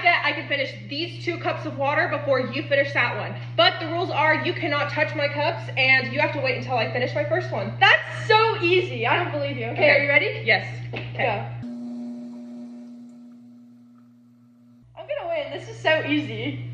I bet I can finish these two cups of water before you finish that one. But the rules are you cannot touch my cups and you have to wait until I finish my first one. That's so easy. I don't believe you. Okay, Okay. are you ready? Yes. Go. I'm gonna win. This is so easy.